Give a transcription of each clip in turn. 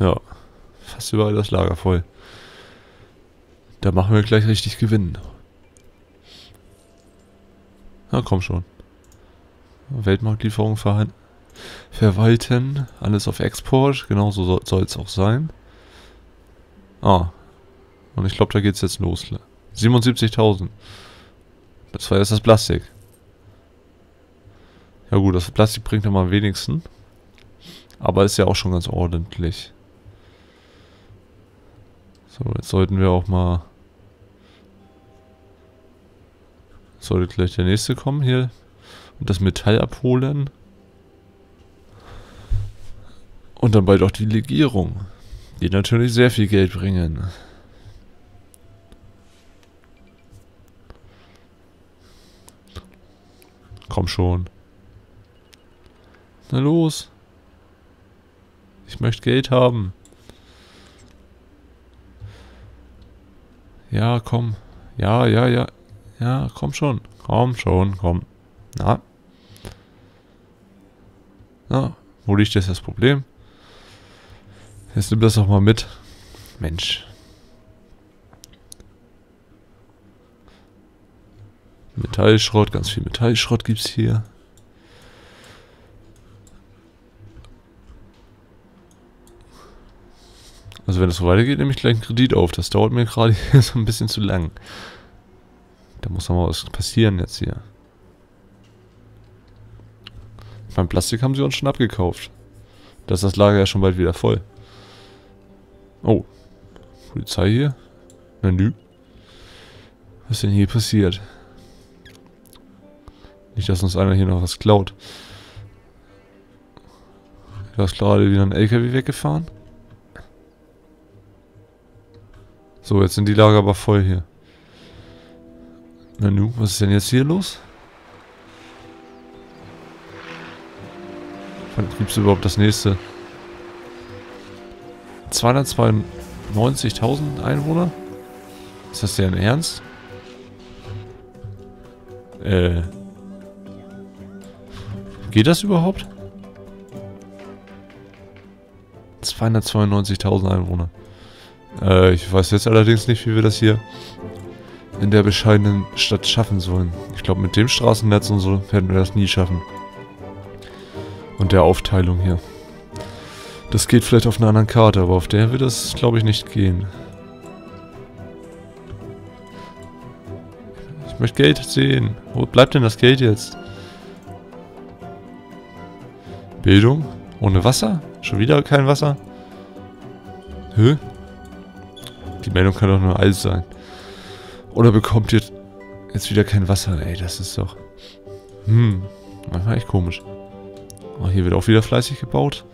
Ja, fast überall das Lager voll. Da machen wir gleich richtig Gewinn. Na komm schon. Weltmarktlieferung. Verwalten. Alles auf Export. Genauso soll es auch sein. Ah. Und ich glaube, da geht es jetzt los. 77.000. Das war jetzt das Plastik. Ja gut, das Plastik bringt ja mal am wenigsten. Aber ist ja auch schon ganz ordentlich. So, jetzt sollten wir auch mal... Sollte gleich der nächste kommen hier. Und das Metall abholen. Und dann bald auch die Legierung. Die natürlich sehr viel Geld bringen. Komm schon. Na los. Ich möchte Geld haben. Ja, komm. Ja, ja, ja. Ja, komm schon. Komm schon, komm. Na. Na, wo liegt jetzt das Problem? Jetzt nimm das doch mal mit. Mensch. Metallschrott, ganz viel Metallschrott gibt's hier. Also wenn es so weitergeht, nehme ich gleich einen Kredit auf. Das dauert mir gerade so ein bisschen zu lang. Da muss noch mal was passieren jetzt hier. Beim Plastik haben sie uns schon abgekauft. Da ist das Lager ja schon bald wieder voll. Oh. Polizei hier? Menü. Was ist denn hier passiert? Nicht, dass uns einer hier noch was klaut. Da ist gerade wieder ein LKW weggefahren. So, jetzt sind die Lager aber voll hier. Nanu, was ist denn jetzt hier los? Wann gibt es überhaupt das nächste? 292.000 Einwohner? Ist das denn Ernst? Äh. Geht das überhaupt? 292.000 Einwohner. Äh, ich weiß jetzt allerdings nicht, wie wir das hier in der bescheidenen Stadt schaffen sollen. Ich glaube, mit dem Straßennetz und so werden wir das nie schaffen. Und der Aufteilung hier. Das geht vielleicht auf einer anderen Karte, aber auf der wird das, glaube ich, nicht gehen. Ich möchte Geld sehen. Wo bleibt denn das Geld jetzt? Bildung? Ohne Wasser? Schon wieder kein Wasser? Hä? Die Meldung kann doch nur alles sein. Oder bekommt ihr jetzt wieder kein Wasser? Ey, das ist doch... Hm, manchmal echt komisch. Oh, hier wird auch wieder fleißig gebaut.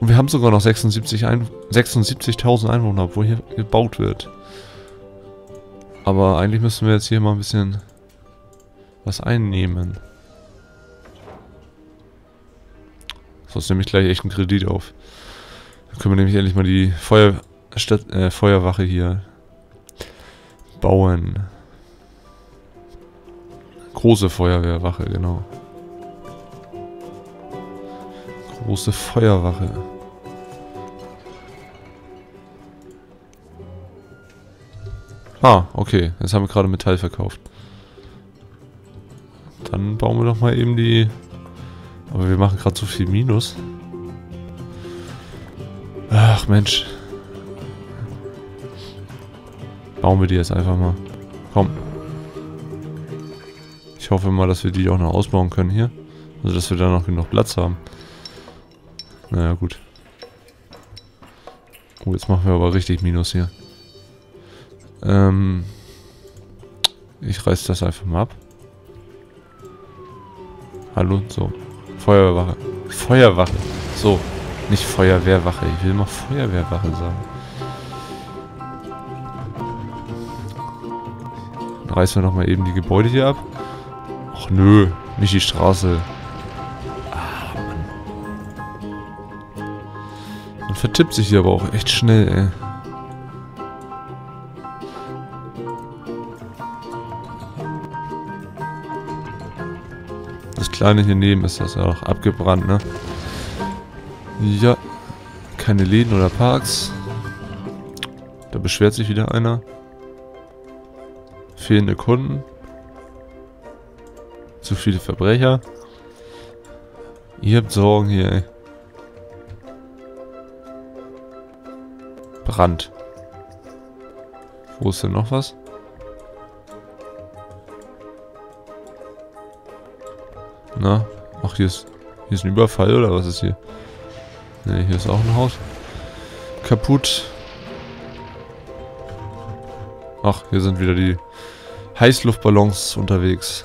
Und wir haben sogar noch 76.000 ein 76 Einwohner, obwohl hier gebaut wird. Aber eigentlich müssen wir jetzt hier mal ein bisschen was einnehmen. Sonst nehme ich gleich echt einen Kredit auf. Dann können wir nämlich endlich mal die Feuer Stadt, äh, Feuerwache hier bauen. Große Feuerwehrwache, genau. Große Feuerwache. Ah, okay. Jetzt haben wir gerade Metall verkauft. Dann bauen wir doch mal eben die... Aber wir machen gerade so viel Minus. Ach Mensch. Bauen wir die jetzt einfach mal. Komm. Ich hoffe mal, dass wir die auch noch ausbauen können hier. Also, dass wir da noch genug Platz haben. Naja, gut. Oh, jetzt machen wir aber richtig Minus hier. Ähm... Ich reiß das einfach mal ab. Hallo, so. Feuerwache. Feuerwache. So. Nicht Feuerwehrwache. Ich will mal Feuerwehrwache sagen. Reißen wir nochmal eben die Gebäude hier ab. Ach nö, nicht die Straße. Ah, Mann. Man vertippt sich hier aber auch echt schnell, ey. Das kleine hier neben ist das ja auch abgebrannt, ne? Ja. Keine Läden oder Parks. Da beschwert sich wieder einer. Fehlende Kunden. Zu viele Verbrecher. Ihr habt Sorgen hier, ey. Brand. Wo ist denn noch was? Na, ach hier ist, hier ist ein Überfall oder was ist hier? Ne, hier ist auch ein Haus. Kaputt. Ach, hier sind wieder die Heißluftballons unterwegs.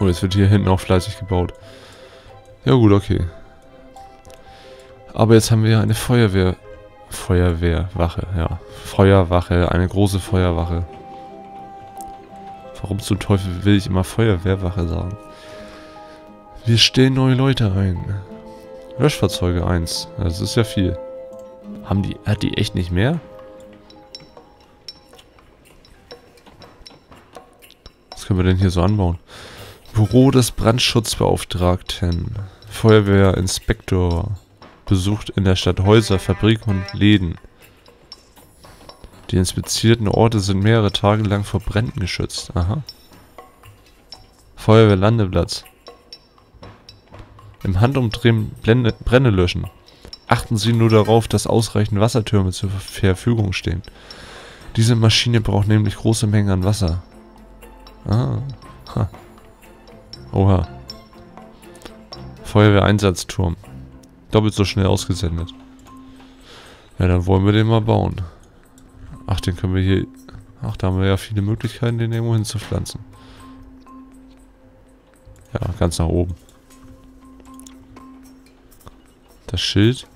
Oh, es wird hier hinten auch fleißig gebaut. Ja gut, okay. Aber jetzt haben wir eine Feuerwehr... Feuerwehrwache, ja. Feuerwache, eine große Feuerwache. Warum zum Teufel will ich immer Feuerwehrwache sagen? Wir stellen neue Leute ein. Löschfahrzeuge 1. Das ist ja viel. Haben die... Hat die echt nicht mehr? Können wir denn hier so anbauen? Büro des Brandschutzbeauftragten. Feuerwehrinspektor. Besucht in der Stadt Häuser, Fabriken und Läden. Die inspizierten Orte sind mehrere Tage lang vor Bränden geschützt. Aha. Feuerwehrlandeplatz. Im Handumdrehen Blende, Brände löschen. Achten Sie nur darauf, dass ausreichend Wassertürme zur Verfügung stehen. Diese Maschine braucht nämlich große Mengen an Wasser. Ah. Ha. Oha. Feuerwehreinsatzturm. Doppelt so schnell ausgesendet. Ja, dann wollen wir den mal bauen. Ach, den können wir hier... Ach, da haben wir ja viele Möglichkeiten, den irgendwo hinzupflanzen. Ja, ganz nach oben. Das Schild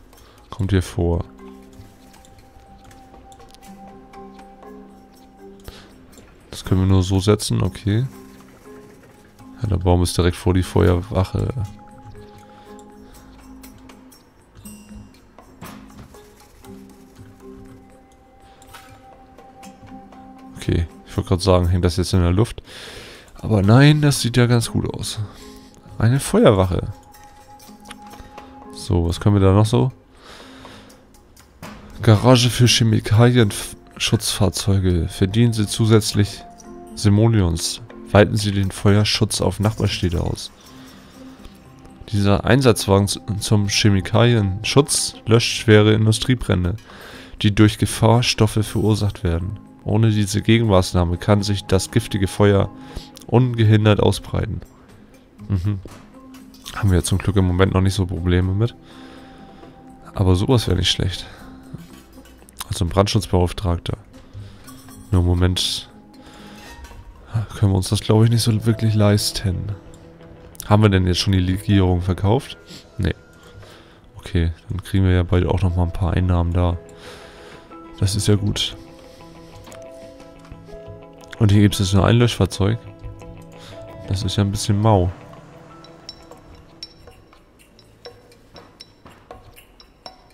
kommt hier vor. Können wir nur so setzen, okay. Ja, der Baum ist direkt vor die Feuerwache. Okay, ich wollte gerade sagen, hängt das jetzt in der Luft. Aber nein, das sieht ja ganz gut aus. Eine Feuerwache. So, was können wir da noch so? Garage für Chemikalien-Schutzfahrzeuge. Verdienen Sie zusätzlich Simoleons. Weiten Sie den Feuerschutz auf Nachbarstädte aus. Dieser Einsatzwagen zum Chemikalienschutz löscht schwere Industriebrände, die durch Gefahrstoffe verursacht werden. Ohne diese Gegenmaßnahme kann sich das giftige Feuer ungehindert ausbreiten. Mhm. Haben wir zum Glück im Moment noch nicht so Probleme mit. Aber sowas wäre nicht schlecht. Also ein Brandschutzbeauftragter. Nur im Moment können wir uns das, glaube ich, nicht so wirklich leisten. Haben wir denn jetzt schon die Legierung verkauft? Nee. Okay, dann kriegen wir ja bald auch noch mal ein paar Einnahmen da. Das ist ja gut. Und hier gibt es jetzt nur ein Löschfahrzeug. Das ist ja ein bisschen mau.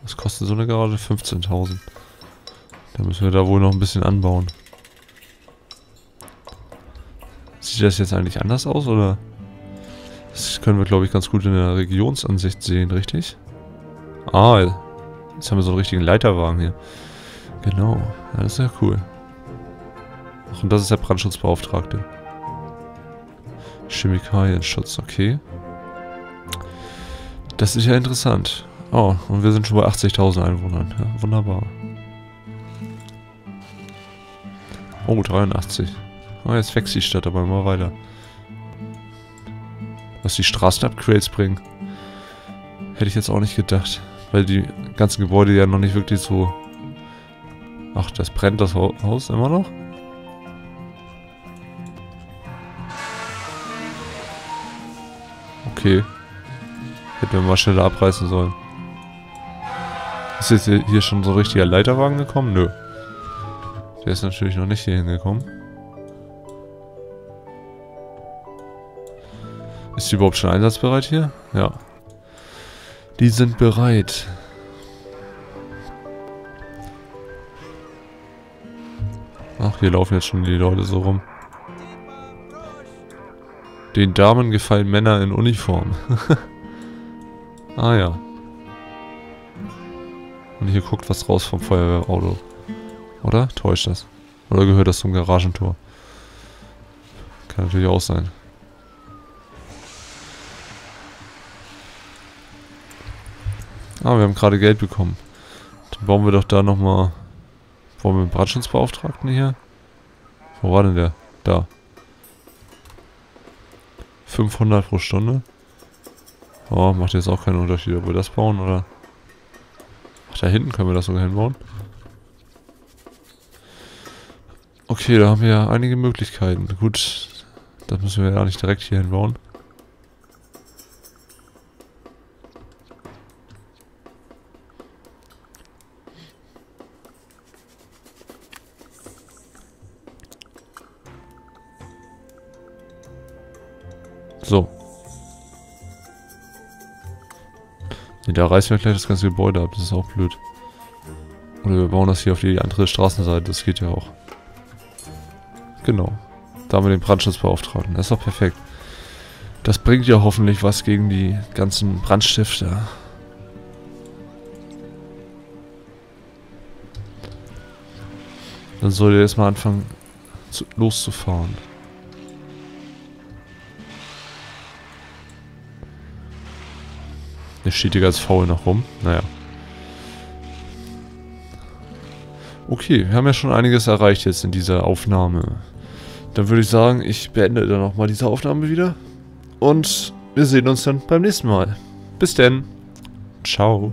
Was kostet so eine Garage? 15.000. Da müssen wir da wohl noch ein bisschen anbauen. Sieht das jetzt eigentlich anders aus, oder? Das können wir, glaube ich, ganz gut in der Regionsansicht sehen, richtig? Ah, jetzt haben wir so einen richtigen Leiterwagen hier. Genau, ja, das ist ja cool. Ach, und das ist der Brandschutzbeauftragte. Chemikalienschutz, okay. Das ist ja interessant. Oh, und wir sind schon bei 80.000 Einwohnern. Ja, wunderbar. Oh, 83. Oh, jetzt wächst die Stadt aber immer weiter. Was die Straßenupgrades bringen. Hätte ich jetzt auch nicht gedacht. Weil die ganzen Gebäude ja noch nicht wirklich so... Ach, das brennt das Haus immer noch? Okay. Hätten wir mal schneller abreißen sollen. Ist jetzt hier schon so ein richtiger Leiterwagen gekommen? Nö. Der ist natürlich noch nicht hier hingekommen. Ist die überhaupt schon einsatzbereit hier? Ja. Die sind bereit. Ach, hier laufen jetzt schon die Leute so rum. Den Damen gefallen Männer in Uniform. Ah ja. Und hier guckt was raus vom Feuerwehrauto. Oder? Täuscht das? Oder gehört das zum Garagentor? Kann natürlich auch sein. Ah, wir haben gerade Geld bekommen. Dann bauen wir doch da nochmal... Wollen wir einen Brandschutzbeauftragten hier? Wo war denn der? Da. 500 pro Stunde. Oh, macht jetzt auch keinen Unterschied, ob wir das bauen oder... Ach, da hinten können wir das sogar hinbauen. Okay, da haben wir einige Möglichkeiten. Gut, das müssen wir ja nicht direkt hier hinbauen. Da reißen wir gleich das ganze Gebäude ab. Das ist auch blöd. Oder wir bauen das hier auf die andere Straßenseite. Das geht ja auch. Genau. Da haben wir den Brandschutzbeauftragten. Das ist doch perfekt. Das bringt ja hoffentlich was gegen die ganzen Brandstifter. Dann soll er jetzt mal anfangen zu, loszufahren. Der steht hier ganz faul noch rum. Naja. Okay, wir haben ja schon einiges erreicht jetzt in dieser Aufnahme. Dann würde ich sagen, ich beende dann nochmal diese Aufnahme wieder. Und wir sehen uns dann beim nächsten Mal. Bis denn. Ciao.